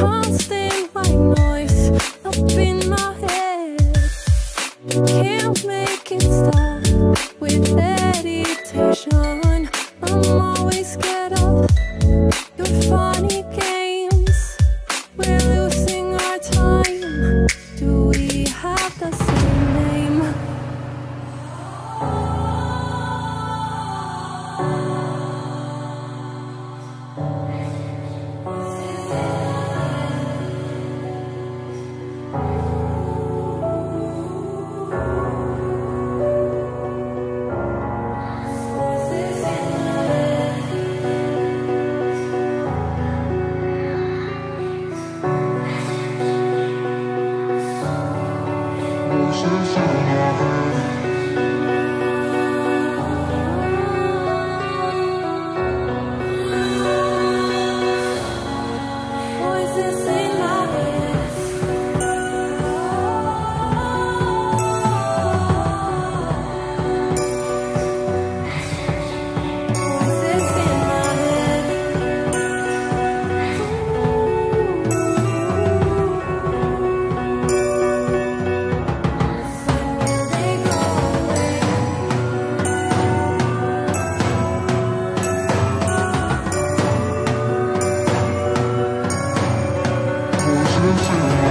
constant white noise up in my head. Can't make it stop with meditation. Voices さん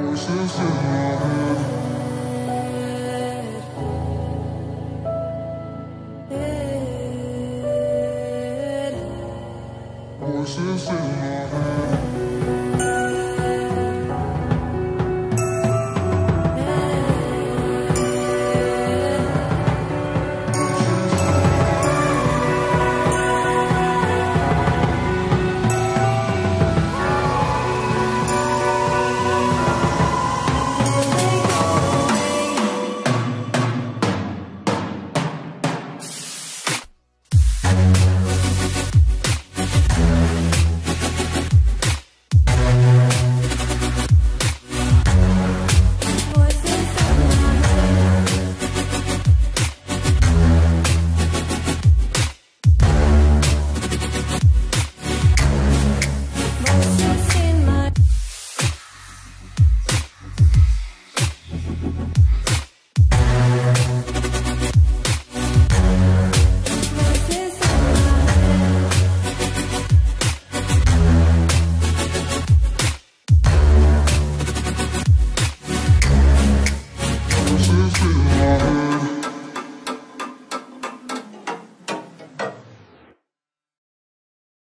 Voices in my head. Voices in my head.